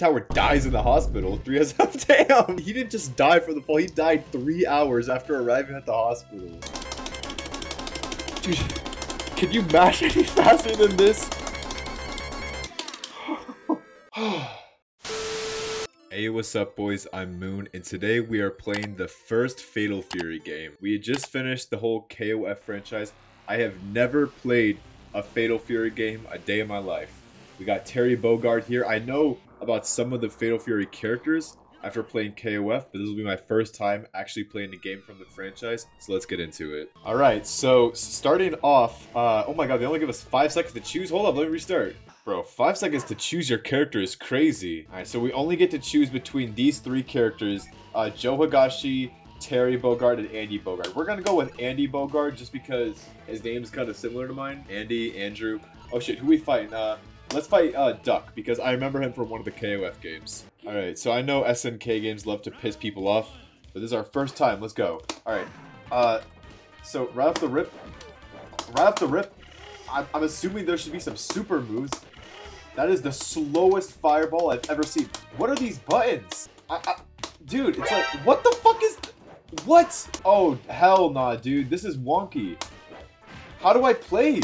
Howard dies in the hospital. Three hours. Damn! He didn't just die from the fall. He died three hours after arriving at the hospital. Dude, can you mash any faster than this? Hey, what's up boys? I'm Moon, and today we are playing the first Fatal Fury game. We just finished the whole KOF franchise. I have never played a Fatal Fury game a day in my life. We got Terry Bogard here. I know about some of the Fatal Fury characters after playing KOF, but this will be my first time actually playing a game from the franchise, so let's get into it. Alright, so starting off, uh, oh my god, they only give us 5 seconds to choose. Hold up, let me restart. Bro, 5 seconds to choose your character is crazy. Alright, so we only get to choose between these three characters, uh, Joe Higashi, Terry Bogard, and Andy Bogard. We're gonna go with Andy Bogard just because his name's kind of similar to mine. Andy, Andrew. Oh shit, who we fighting? Uh, Let's fight uh, Duck, because I remember him from one of the KOF games. Alright, so I know SNK games love to piss people off, but this is our first time. Let's go. Alright, uh, so right off the rip, right off the rip, I'm, I'm assuming there should be some super moves. That is the slowest fireball I've ever seen. What are these buttons? I, I, dude, it's like, what the fuck is... What? Oh, hell nah, dude. This is wonky. How do I play?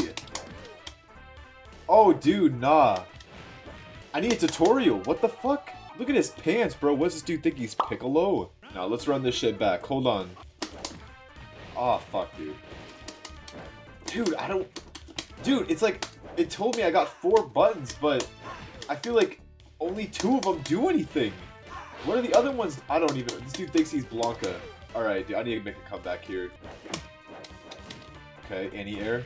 Oh, dude, nah. I need a tutorial. What the fuck? Look at his pants, bro. What's this dude think he's Piccolo? Now, let's run this shit back. Hold on. Oh, fuck, dude. Dude, I don't... Dude, it's like... It told me I got four buttons, but... I feel like only two of them do anything. What are the other ones? I don't even... This dude thinks he's Blanka. Alright, dude. I need to make a comeback here. Okay, any air.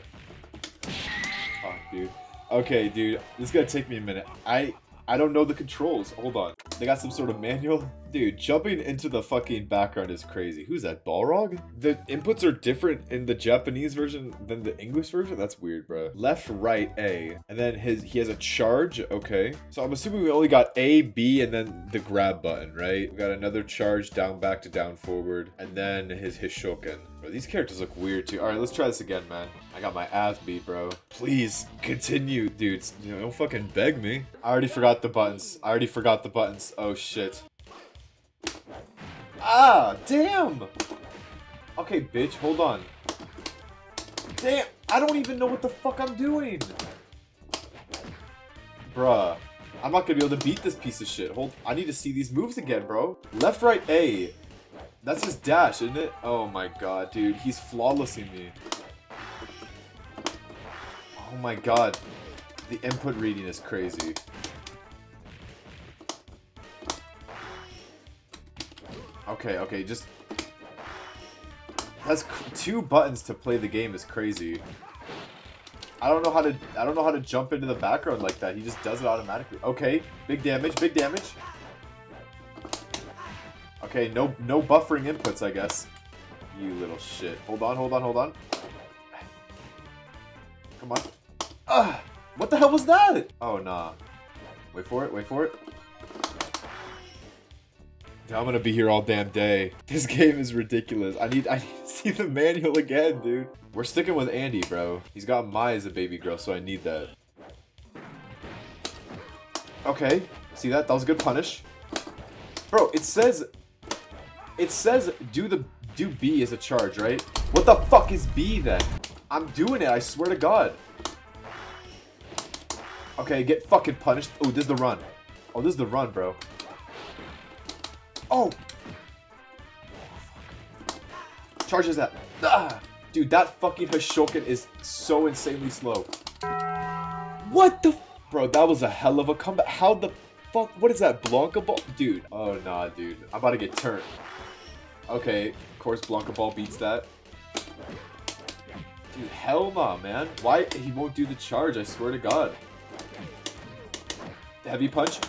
Fuck, dude. Okay, dude, this is gonna take me a minute. I I don't know the controls. Hold on. They got some sort of manual? Dude, jumping into the fucking background is crazy. Who's that, Balrog? The inputs are different in the Japanese version than the English version? That's weird, bro. Left, right, A. And then his he has a charge, okay. So I'm assuming we only got A, B, and then the grab button, right? We got another charge, down, back to down, forward. And then his Hishoken. Bro, these characters look weird too. Alright, let's try this again, man. I got my ass beat, bro. Please, continue, dudes. You know, don't fucking beg me. I already forgot the buttons. I already forgot the buttons. Oh, shit. Ah, damn! Okay, bitch, hold on. Damn, I don't even know what the fuck I'm doing. Bruh. I'm not gonna be able to beat this piece of shit. Hold, I need to see these moves again, bro. Left, right, A. That's his dash, isn't it? Oh my god, dude. He's flawlessing me. Oh my god. The input reading is crazy. Okay, okay, just... That's two buttons to play the game is crazy. I don't know how to I don't know how to jump into the background like that. He just does it automatically. Okay, big damage, big damage. Okay, no no buffering inputs, I guess. You little shit. Hold on, hold on, hold on. Come on. Ugh! What the hell was that? Oh, nah. Wait for it, wait for it. I'm gonna be here all damn day. This game is ridiculous. I need I need to see the manual again, dude. We're sticking with Andy, bro. He's got Mai as a baby girl, so I need that. Okay. See that? That was a good punish. Bro, it says it says do the do B as a charge, right? What the fuck is B then? I'm doing it, I swear to God. Okay, get fucking punished. Oh, this is the run. Oh, this is the run, bro. Oh! Charges that. Ah! Dude, that fucking Hishoken is so insanely slow. What the? Bro, that was a hell of a comeback. How the fuck? What is that? Blanka ball? Dude. Oh, nah, dude. I'm about to get turned. Okay, of course Blanka Ball beats that. Dude, hell nah, man. Why? He won't do the charge, I swear to God. Heavy punch.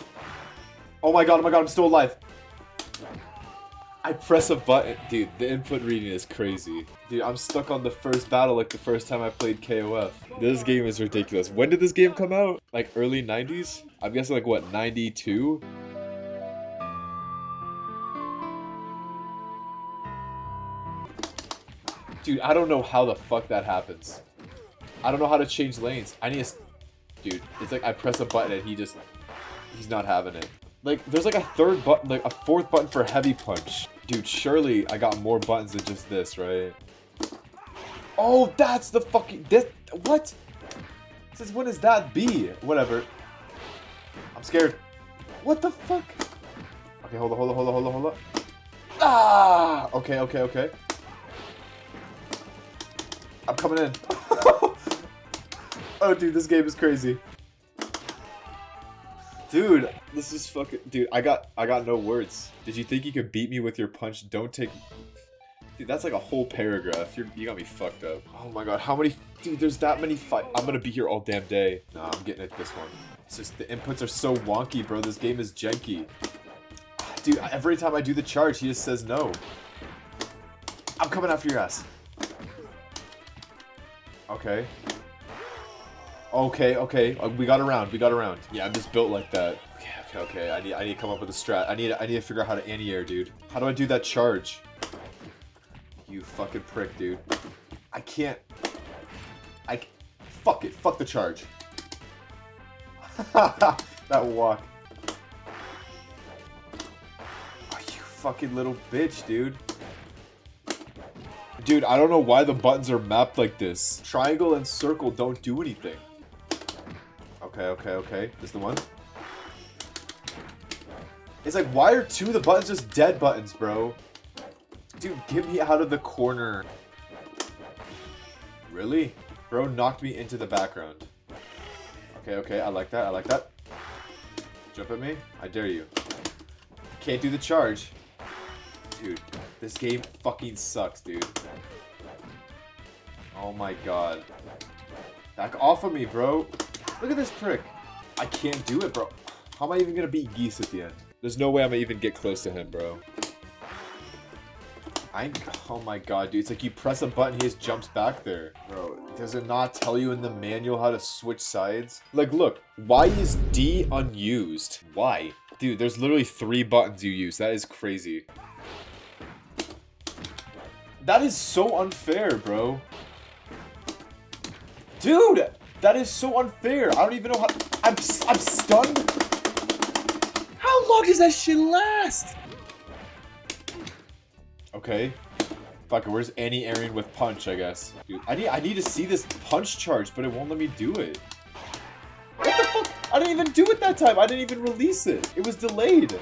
Oh my god, oh my god, I'm still alive. I press a button. Dude, the input reading is crazy. Dude, I'm stuck on the first battle like the first time I played KOF. This game is ridiculous. When did this game come out? Like early 90s? I'm guessing like what, 92? Dude, I don't know how the fuck that happens. I don't know how to change lanes. I need to... Dude, it's like I press a button and he just... He's not having it. Like, there's like a third button, like a fourth button for heavy punch. Dude, surely I got more buttons than just this, right? Oh, that's the fucking, this, what? Since when is that B? Whatever. I'm scared. What the fuck? Okay, hold on, hold on, hold on, hold on, hold on. Ah! Okay, okay, okay. I'm coming in. oh, dude, this game is crazy. Dude, this is fucking... Dude, I got I got no words. Did you think you could beat me with your punch? Don't take... Dude, that's like a whole paragraph. You're, you got me fucked up. Oh my god, how many... Dude, there's that many fight... I'm gonna be here all damn day. Nah, I'm getting at this one. It's just the inputs are so wonky, bro. This game is janky. Dude, every time I do the charge, he just says no. I'm coming after your ass. Okay. Okay, okay. Uh, we got around. We got around. Yeah, I'm just built like that. Okay, okay, okay. I need I need to come up with a strat. I need I need to figure out how to anti-air, dude. How do I do that charge? You fucking prick, dude. I can't. I. Fuck it. Fuck the charge. that will walk. Oh, you fucking little bitch, dude. Dude, I don't know why the buttons are mapped like this. Triangle and circle don't do anything. Okay, okay, okay. This is the one. It's like, why are two of the buttons just dead buttons, bro? Dude, get me out of the corner. Really? Bro knocked me into the background. Okay, okay, I like that, I like that. Jump at me? I dare you. Can't do the charge. Dude, this game fucking sucks, dude. Oh my god. Back off of me, bro. Look at this prick. I can't do it, bro. How am I even gonna beat Geese at the end? There's no way I'm gonna even get close to him, bro. I, oh my god, dude. It's like you press a button, he just jumps back there. Bro, does it not tell you in the manual how to switch sides? Like, look, why is D unused? Why? Dude, there's literally three buttons you use. That is crazy. That is so unfair, bro. Dude, that is so unfair. I don't even know how... I'm, I'm stunned. How long does that shit last? Okay. Fuck it, where's anti-airing with punch, I guess? Dude, I need, I need to see this punch charge, but it won't let me do it. What the fuck? I didn't even do it that time. I didn't even release it. It was delayed.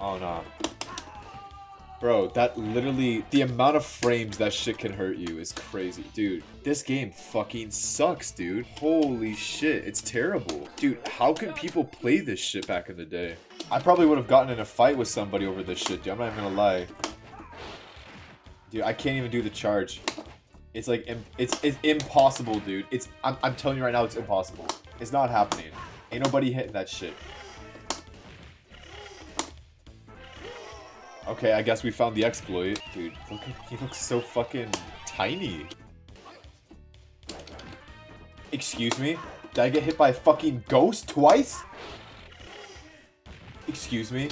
Oh, no. Bro, that literally, the amount of frames that shit can hurt you is crazy. Dude, this game fucking sucks, dude. Holy shit, it's terrible. Dude, how could people play this shit back in the day? I probably would have gotten in a fight with somebody over this shit, dude. I'm not even gonna lie. Dude, I can't even do the charge. It's like, it's, it's impossible, dude. It's, I'm, I'm telling you right now, it's impossible. It's not happening. Ain't nobody hitting that shit. Okay, I guess we found the exploit. Dude, look at, he looks so fucking tiny. Excuse me? Did I get hit by a fucking ghost twice? Excuse me?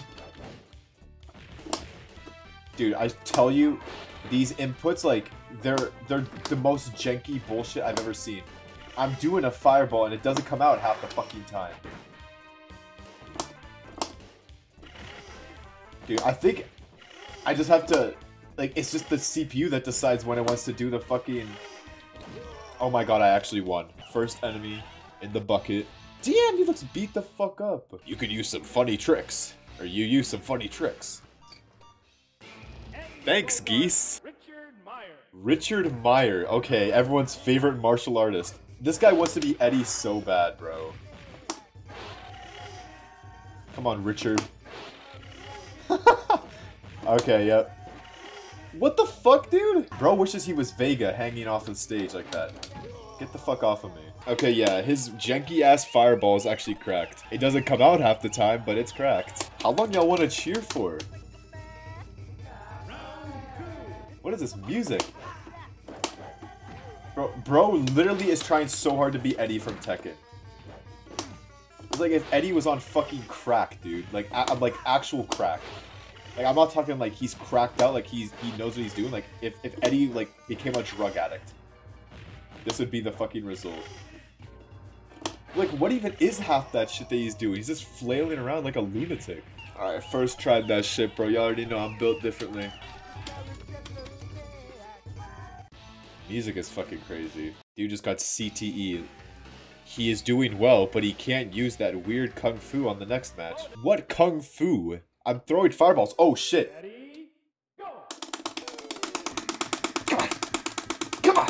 Dude, I tell you, these inputs, like, they're they're the most janky bullshit I've ever seen. I'm doing a fireball and it doesn't come out half the fucking time. Dude, I think I just have to, like, it's just the CPU that decides when it wants to do the fucking... Oh my god, I actually won. First enemy in the bucket. Damn, he looks beat the fuck up. You could use some funny tricks. Or you use some funny tricks. Thanks, Geese. Richard Meyer. Richard Meyer. Okay, everyone's favorite martial artist. This guy wants to be Eddie so bad, bro. Come on, Richard. Okay, yep. What the fuck, dude? Bro wishes he was Vega hanging off the stage like that. Get the fuck off of me. Okay, yeah, his janky-ass fireball is actually cracked. It doesn't come out half the time, but it's cracked. How long y'all want to cheer for? What is this music? Bro, bro literally is trying so hard to be Eddie from Tekken. It's like if Eddie was on fucking crack, dude. Like, like actual crack. Like I'm not talking like he's cracked out, like he's he knows what he's doing. Like if if Eddie like became a drug addict, this would be the fucking result. Like, what even is half that shit that he's doing? He's just flailing around like a lunatic. Alright, first tried that shit, bro. Y'all already know I'm built differently. Music is fucking crazy. Dude just got CTE. He is doing well, but he can't use that weird kung fu on the next match. What kung fu? I'm throwing fireballs. Oh shit. Come on. Come on.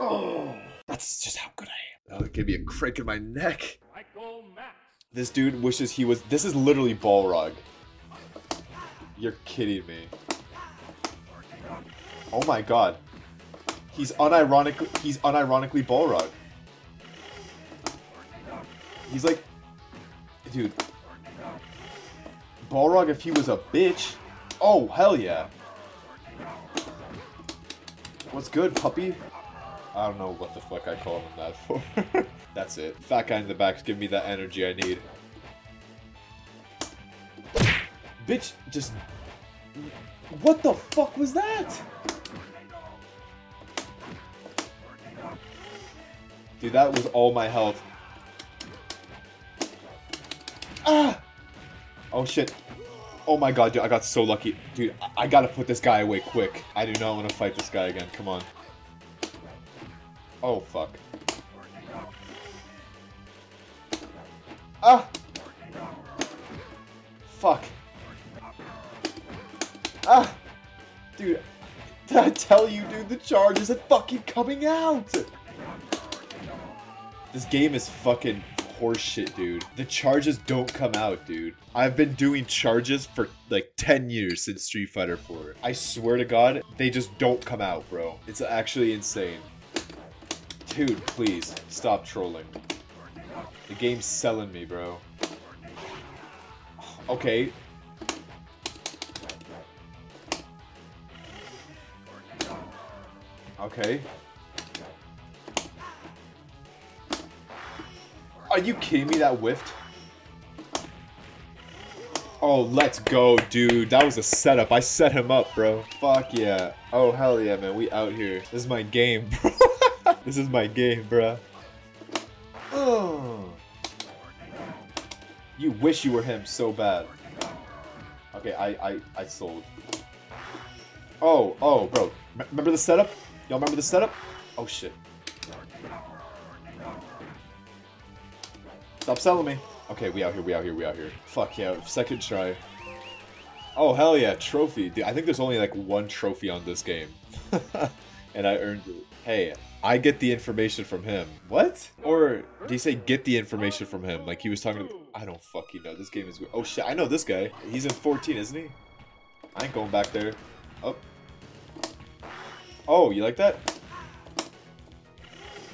Oh, that's just how good I am. Oh, it gave me a crank in my neck. This dude wishes he was. This is literally Balrog. You're kidding me. Oh my god. He's unironically he's unironically Balrog. He's like dude. Balrog if he was a bitch. Oh, hell yeah. What's good, puppy? I don't know what the fuck I call him that for. That's it. Fat guy in the back's giving me that energy I need. Bitch, just... What the fuck was that? Dude, that was all my health. Ah! Oh shit. Oh my god, dude, I got so lucky. Dude, I, I gotta put this guy away quick. I do not want to fight this guy again. Come on. Oh, fuck. Ah! Fuck. Ah! Dude, did I tell you, dude, the charge isn't fucking coming out! This game is fucking horseshit, dude. The charges don't come out, dude. I've been doing charges for like 10 years since Street Fighter 4. I swear to God, they just don't come out, bro. It's actually insane. Dude, please, stop trolling. The game's selling me, bro. Okay. Okay. Are you kidding me? That whiffed? Oh, let's go, dude. That was a setup. I set him up, bro. Fuck yeah. Oh, hell yeah, man. We out here. This is my game, bro. this is my game, bro. Oh. You wish you were him so bad. Okay, I, I, I sold. Oh, oh, bro. Remember the setup? Y'all remember the setup? Oh, shit. Stop selling me. Okay, we out here, we out here, we out here. Fuck yeah, second try. Oh, hell yeah, trophy. Dude, I think there's only like one trophy on this game. and I earned it. Hey, I get the information from him. What? Or did he say get the information from him? Like he was talking to... I don't fucking know. This game is. Oh shit, I know this guy. He's in 14, isn't he? I ain't going back there. Oh. Oh, you like that?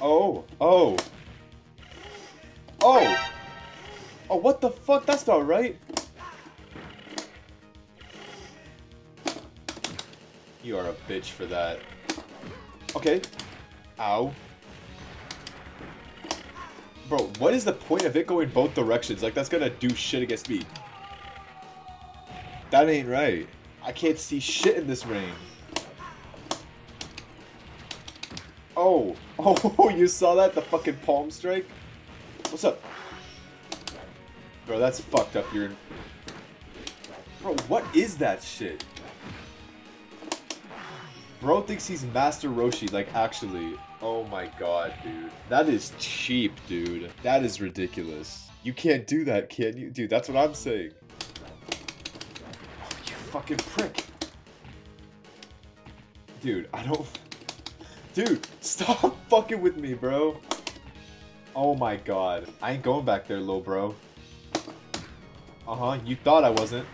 Oh, oh. Oh! Oh, what the fuck? That's not right. You are a bitch for that. Okay. Ow. Bro, what is the point of it going both directions? Like, that's gonna do shit against me. That ain't right. I can't see shit in this rain. Oh. Oh, you saw that? The fucking palm strike? What's up? Bro, that's fucked up. Bro, what is that shit? Bro thinks he's Master Roshi, like, actually. Oh my god, dude. That is cheap, dude. That is ridiculous. You can't do that, can you? Dude, that's what I'm saying. Oh, you fucking prick. Dude, I don't... Dude, stop fucking with me, bro. Oh my god. I ain't going back there, little bro. Uh-huh, you thought I wasn't.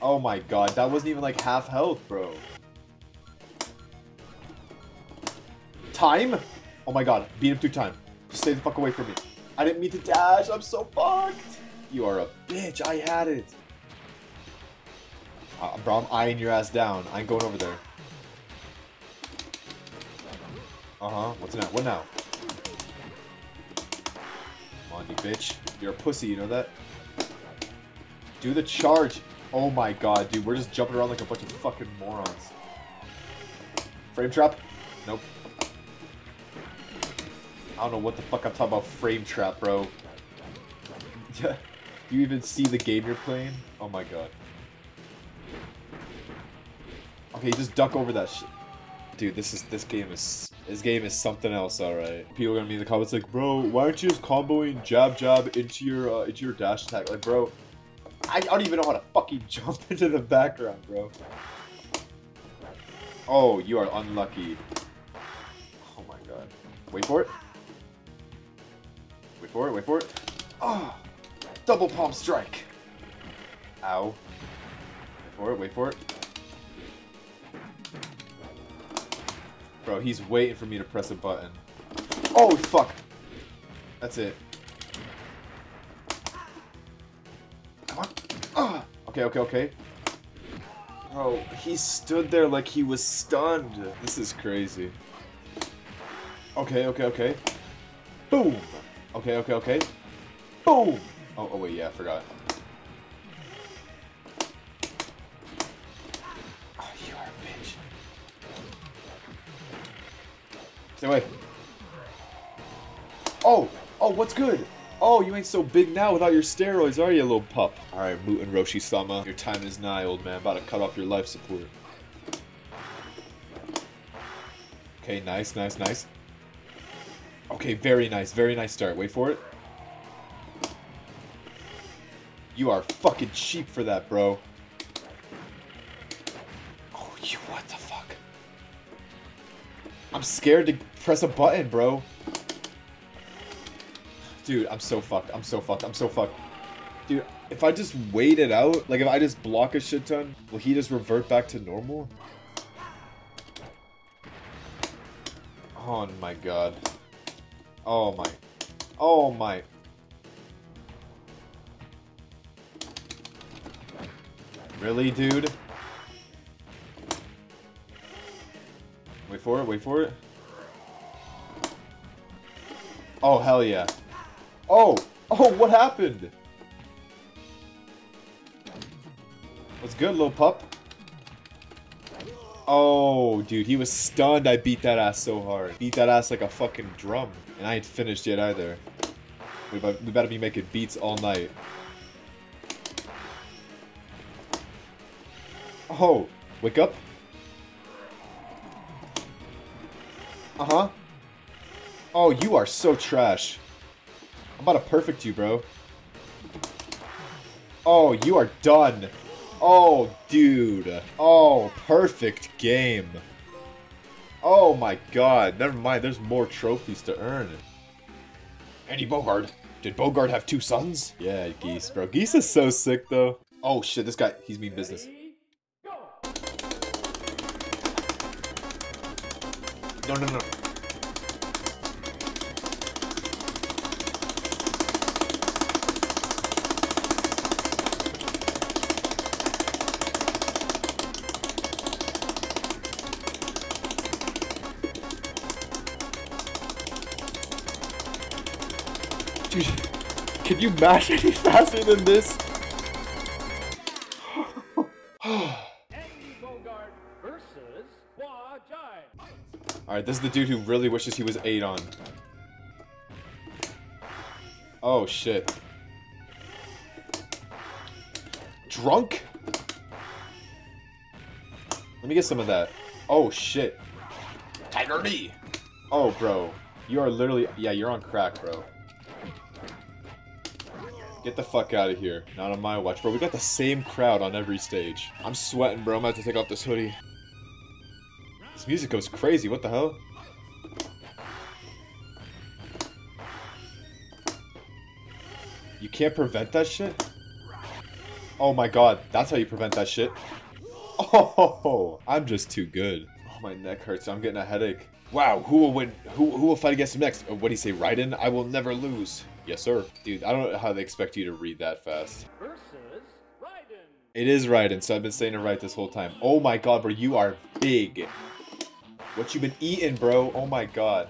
Oh my god, that wasn't even like half health, bro. Time? Oh my god, beat him through time. Just stay the fuck away from me. I didn't mean to dash, I'm so fucked. You are a bitch, I had it. Uh, bro, I'm eyeing your ass down. I ain't going over there. Uh-huh, what's now? What now? You bitch. You're a pussy, you know that? Do the charge. Oh my god, dude. We're just jumping around like a bunch of fucking morons. Frame trap? Nope. I don't know what the fuck I'm talking about frame trap, bro. You even see the game you're playing? Oh my god. Okay, just duck over that shit. Dude, this is this game is this game is something else, alright. People are gonna be in the comments like, bro, why aren't you just comboing jab jab into your uh, into your dash attack? Like, bro, I, I don't even know how to fucking jump into the background, bro. Oh, you are unlucky. Oh my god. Wait for it. Wait for it, wait for it. Oh! Double palm strike! Ow. Wait for it, wait for it. Bro, he's waiting for me to press a button. Oh, fuck! That's it. Come on. Ah! Okay, okay, okay. Bro, he stood there like he was stunned. This is crazy. Okay, okay, okay. Boom! Okay, okay, okay. Boom! Oh, oh wait, yeah, I forgot. Stay away. Oh! Oh, what's good? Oh, you ain't so big now without your steroids, are you, little pup? Alright, Muten Roshi-sama. Your time is nigh, old man. About to cut off your life support. Okay, nice, nice, nice. Okay, very nice, very nice start. Wait for it. You are fucking cheap for that, bro. I'm scared to press a button, bro. Dude, I'm so fucked. I'm so fucked. I'm so fucked. Dude, if I just wait it out, like if I just block a shit ton, will he just revert back to normal? Oh my god. Oh my. Oh my. Really, dude? Wait for it, wait for it. Oh, hell yeah. Oh! Oh, what happened? What's good, little pup? Oh, dude, he was stunned. I beat that ass so hard. Beat that ass like a fucking drum. And I ain't finished yet either. We better, be making beats all night. Oh, wake up. Uh-huh. Oh, you are so trash. I'm about to perfect you, bro. Oh, you are done. Oh, dude. Oh, perfect game. Oh my god. Never mind, there's more trophies to earn. Andy Bogard. Did Bogard have two sons? Yeah, Geese, bro. Geese is so sick, though. Oh shit, this guy, he's mean business. No, no, no. Dude, can you mash any faster than this? Alright, this is the dude who really wishes he was 8 on. Oh, shit. Drunk? Let me get some of that. Oh, shit. Tiger knee! Oh, bro. You are literally... Yeah, you're on crack, bro. Get the fuck out of here. Not on my watch. Bro, we got the same crowd on every stage. I'm sweating, bro. I'm about to take off this hoodie. This music goes crazy. What the hell? You can't prevent that shit? Oh my god. That's how you prevent that shit. Oh, I'm just too good. Oh, my neck hurts. I'm getting a headache. Wow, who will win? Who, who will fight against him next? Uh, what do you say, Raiden? I will never lose. Yes, sir. Dude, I don't know how they expect you to read that fast. Versus Raiden. It is Raiden, so I've been saying it right this whole time. Oh my god, bro, you are big. What you been eating, bro? Oh my god.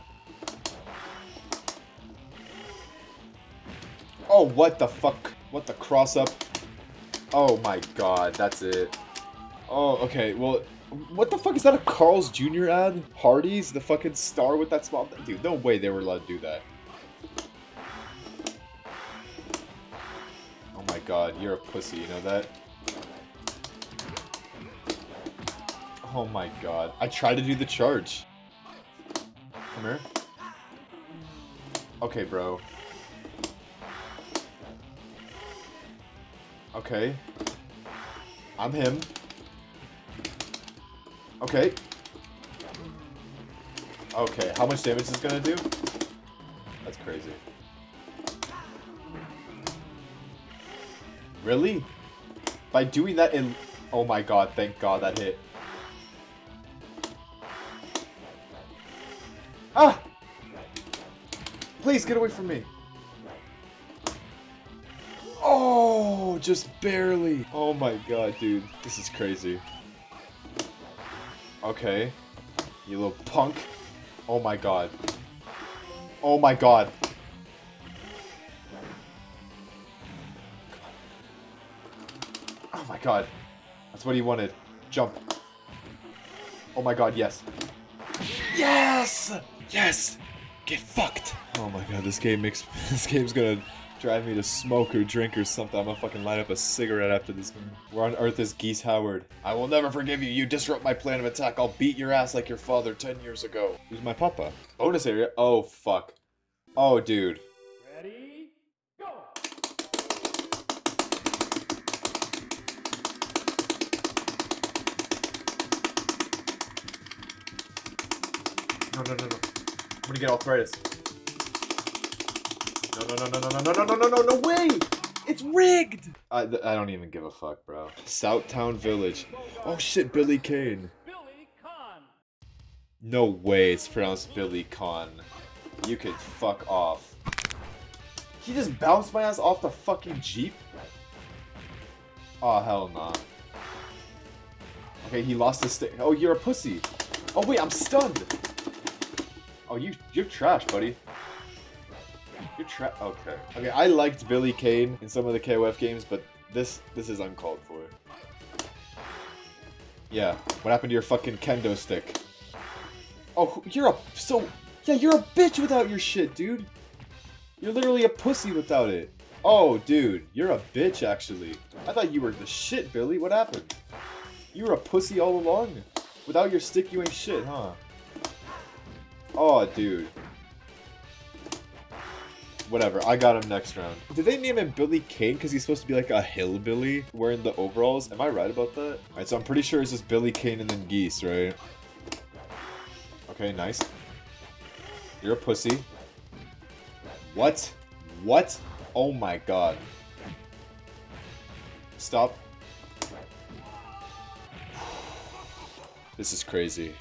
Oh, what the fuck? What the cross up? Oh my god, that's it. Oh, okay, well, What the fuck is that? A Carl's Jr. ad? Hardee's, the fucking star with that small. Dude, no way they were allowed to do that. Oh my god, you're a pussy. You know that? Oh my god. I tried to do the charge. Come here. Okay, bro. Okay. I'm him. Okay. Okay, how much damage is gonna do? That's crazy. Really? By doing that in... Oh my god, thank god that hit. Ah! Please, get away from me. Oh, just barely. Oh my god, dude. This is crazy. Okay. You little punk. Oh my god. Oh my god. Oh my god. That's what he wanted. Jump. Oh my god, yes. Yes! Yes! Get fucked! Oh my god, this game makes this game's gonna drive me to smoke or drink or something. I'm gonna fucking light up a cigarette after this game. Where on earth is Geese Howard? I will never forgive you. You disrupt my plan of attack. I'll beat your ass like your father 10 years ago. Who's my papa? Bonus area? Oh, fuck. Oh, dude. Ready, go! No, no, no, no. I'm gonna get arthritis. No, no, no, no, no, no, no, no, no, no, no, way! It's rigged! I, I don't even give a fuck, bro. Southtown Village. Oh shit, Billy Kane. No way it's pronounced Billy Con. You could fuck off. He just bounced my ass off the fucking Jeep? Oh, hell nah. Okay, he lost his stick. Oh, you're a pussy. Oh, wait, I'm stunned. Oh, you, you're trash, buddy. You're trash. Okay. Okay, I liked Billy Kane in some of the KOF games, but this, this is uncalled for. Yeah, what happened to your fucking kendo stick? Oh, you're a so yeah, you're a bitch without your shit, dude. You're literally a pussy without it. Oh, dude, you're a bitch actually. I thought you were the shit, Billy. What happened? You were a pussy all along. Without your stick, you ain't shit, huh? Oh, dude. Whatever, I got him next round. Did they name him Billy Kane because he's supposed to be like a hillbilly wearing the overalls? Am I right about that? Alright, so I'm pretty sure it's just Billy Kane and then Geese, right? Okay, nice. You're a pussy. What? What? Oh my god. Stop. This is crazy.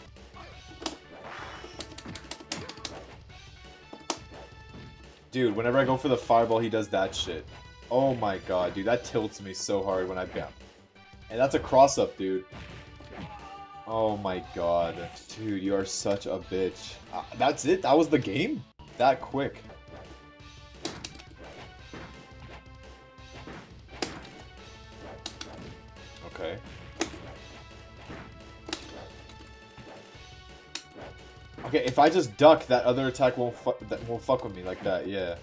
Dude, whenever I go for the fireball, he does that shit. Oh my god, dude, that tilts me so hard when I bam. And that's a cross-up, dude. Oh my god. Dude, you are such a bitch. Uh, that's it? That was the game? That quick. Okay, if I just duck, that other attack won't fu that won't fuck with me like that, yeah.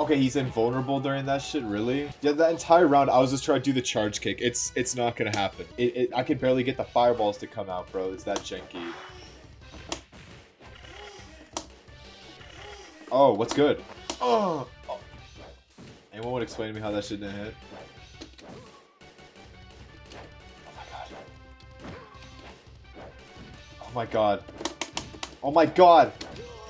Okay, he's invulnerable during that shit, really? Yeah, that entire round, I was just trying to do the charge kick. It's it's not gonna happen. It, it, I could barely get the fireballs to come out, bro. It's that janky. Oh, what's good? Oh! oh. Anyone would explain to me how that shit didn't hit? My god. Oh my god!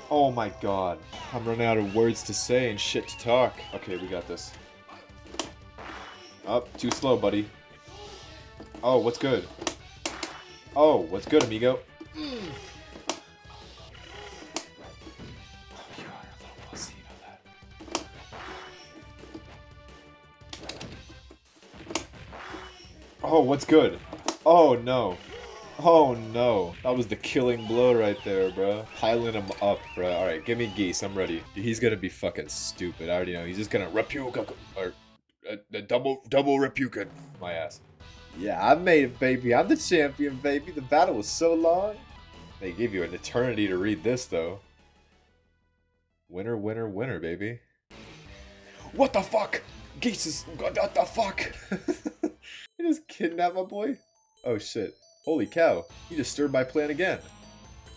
Oh my god. I'm running out of words to say and shit to talk. Okay, we got this. Up, oh, too slow, buddy. Oh, what's good? Oh, what's good, amigo? Mm. Oh, what's good? Oh, no. Oh no, that was the killing blow right there, bro. Piling him up, bro. Alright, give me Geese, I'm ready. He's gonna be fucking stupid, I already know. He's just gonna Repugak or uh, the double double Reppuken. My ass. Yeah, I made it, baby. I'm the champion, baby. The battle was so long. They give you an eternity to read this, though. Winner, winner, winner, baby. What the fuck? Geese is... What the fuck? you just kidnapped my boy? Oh, shit. Holy cow. You disturbed my plan again.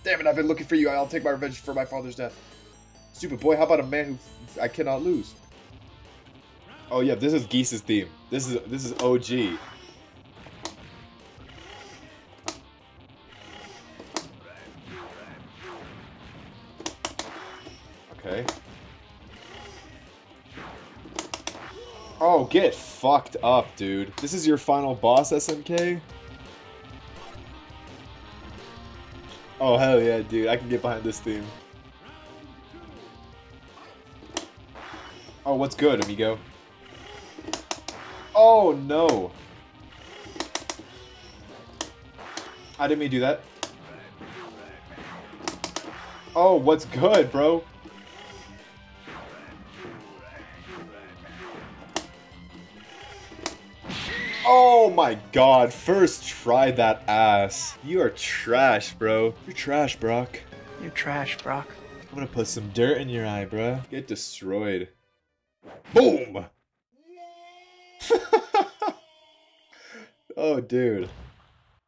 Damn it, I've been looking for you. I'll take my revenge for my father's death. Stupid boy, how about a man who I cannot lose? Oh yeah, this is Geese's theme. This is this is OG. Okay. Oh, get fucked up, dude. This is your final boss, SNK? Oh, hell yeah, dude. I can get behind this theme. Oh, what's good, amigo? Oh, no. I didn't mean to do that. Oh, what's good, bro? Oh my god, first try that ass. You are trash, bro. You're trash, Brock. You're trash, Brock. I'm gonna put some dirt in your eye, bro. Get destroyed. Boom! oh, dude.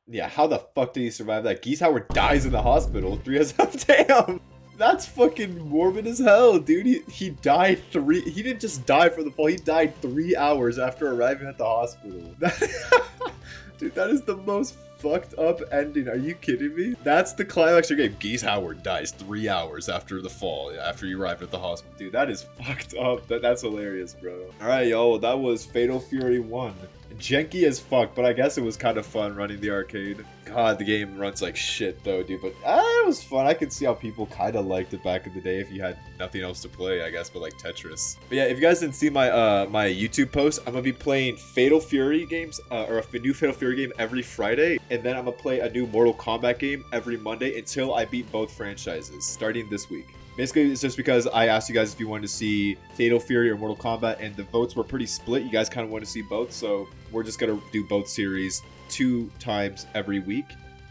Yeah, how the fuck did he survive that? Geese Howard dies in the hospital. Three has Damn! That's fucking morbid as hell, dude. He, he died three... He didn't just die from the fall. He died three hours after arriving at the hospital. dude, that is the most fucked up ending. Are you kidding me? That's the climax of your game. Geese Howard dies three hours after the fall, after you arrived at the hospital. Dude, that is fucked up. That, that's hilarious, bro. All right, y'all. That was Fatal Fury 1 janky as fuck, but I guess it was kind of fun running the arcade. God, the game runs like shit though, dude. But ah, it was fun. I could see how people kind of liked it back in the day if you had nothing else to play, I guess, but like Tetris. But yeah, if you guys didn't see my uh my YouTube post, I'm gonna be playing Fatal Fury games uh, or a new Fatal Fury game every Friday, and then I'm gonna play a new Mortal Kombat game every Monday until I beat both franchises, starting this week. Basically, it's just because I asked you guys if you wanted to see Fatal Fury or Mortal Kombat, and the votes were pretty split. You guys kind of want to see both, so we're just gonna do both series two times every week.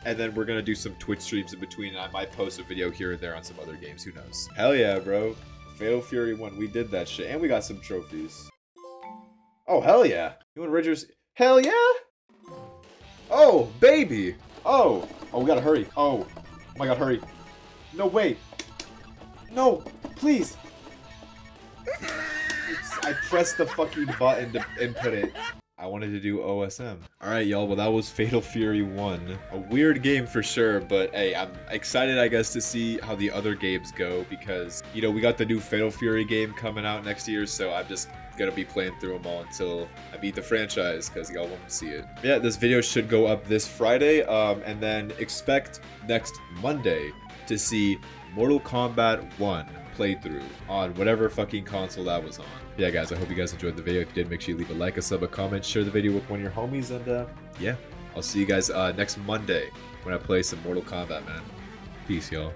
And then we're gonna do some Twitch streams in between, and I might post a video here and there on some other games. Who knows? Hell yeah, bro! Fatal Fury 1, we did that shit, and we got some trophies. Oh hell yeah! You want Ridgers? Hell yeah! Oh baby! Oh oh we gotta hurry! Oh, oh my god, hurry! No way! No, please. I pressed the fucking button to input it. I wanted to do OSM. Alright, y'all, well, that was Fatal Fury 1. A weird game for sure, but hey, I'm excited, I guess, to see how the other games go because, you know, we got the new Fatal Fury game coming out next year, so I'm just gonna be playing through them all until I beat the franchise because y'all want to see it. Yeah, this video should go up this Friday, um, and then expect next Monday to see Mortal Kombat 1 playthrough on whatever fucking console that was on. Yeah, guys, I hope you guys enjoyed the video. If you did, make sure you leave a like, a sub, a comment, share the video with one of your homies, and uh, yeah, I'll see you guys uh, next Monday when I play some Mortal Kombat, man. Peace, y'all.